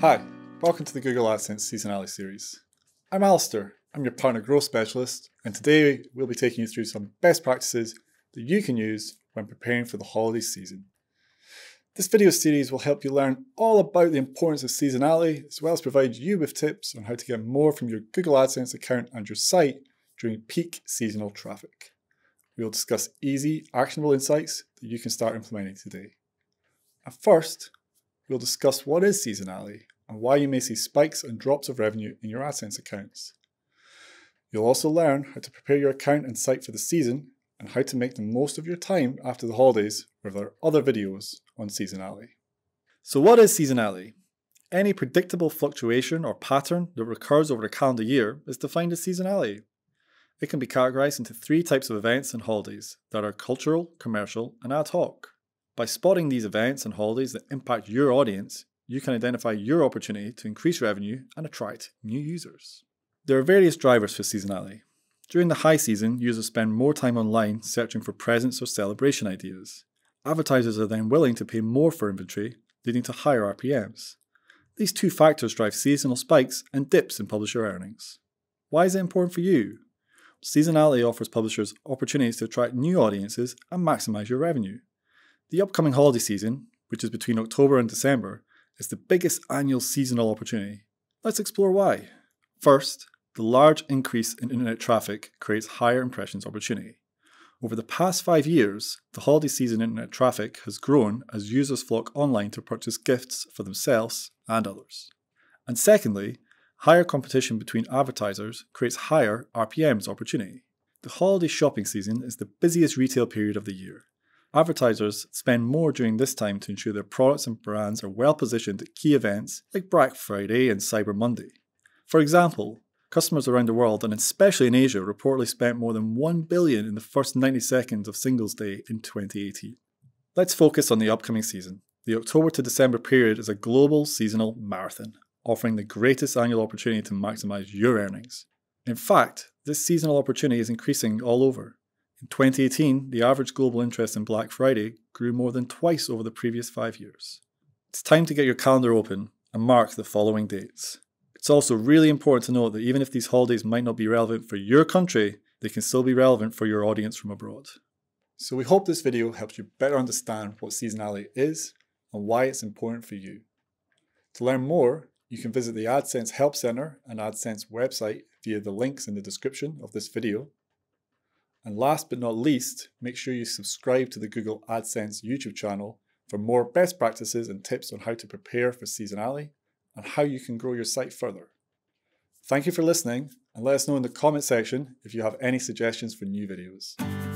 Hi, welcome to the Google AdSense Seasonality series. I'm Alistair, I'm your partner growth specialist, and today we'll be taking you through some best practices that you can use when preparing for the holiday season. This video series will help you learn all about the importance of seasonality, as well as provide you with tips on how to get more from your Google AdSense account and your site during peak seasonal traffic. We will discuss easy, actionable insights that you can start implementing today. At first, we'll discuss what is seasonality and why you may see spikes and drops of revenue in your AdSense accounts. You'll also learn how to prepare your account and site for the season and how to make the most of your time after the holidays with our other videos on seasonality. So, what is seasonality? Any predictable fluctuation or pattern that recurs over a calendar year is defined as seasonality. It can be categorized into three types of events and holidays that are cultural, commercial, and ad hoc. By spotting these events and holidays that impact your audience, you can identify your opportunity to increase revenue and attract new users. There are various drivers for seasonality. During the high season, users spend more time online searching for presents or celebration ideas. Advertisers are then willing to pay more for inventory, leading to higher RPMs. These two factors drive seasonal spikes and dips in publisher earnings. Why is it important for you? Seasonality offers publishers opportunities to attract new audiences and maximize your revenue. The upcoming holiday season, which is between October and December, is the biggest annual seasonal opportunity. Let's explore why. First, the large increase in internet traffic creates higher impressions opportunity. Over the past five years, the holiday season internet traffic has grown as users flock online to purchase gifts for themselves and others. And secondly, higher competition between advertisers creates higher RPMs opportunity. The holiday shopping season is the busiest retail period of the year. Advertisers spend more during this time to ensure their products and brands are well positioned at key events like Black Friday and Cyber Monday. For example, customers around the world and especially in Asia reportedly spent more than 1 billion in the first 90 seconds of Singles Day in 2018. Let's focus on the upcoming season. The October to December period is a global seasonal marathon, offering the greatest annual opportunity to maximize your earnings. In fact, this seasonal opportunity is increasing all over. In 2018, the average global interest in Black Friday grew more than twice over the previous five years. It's time to get your calendar open and mark the following dates. It's also really important to note that even if these holidays might not be relevant for your country, they can still be relevant for your audience from abroad. So we hope this video helps you better understand what seasonality is and why it's important for you. To learn more, you can visit the AdSense Help Center and AdSense website via the links in the description of this video. And last but not least, make sure you subscribe to the Google AdSense YouTube channel for more best practices and tips on how to prepare for seasonality and how you can grow your site further. Thank you for listening and let us know in the comment section if you have any suggestions for new videos.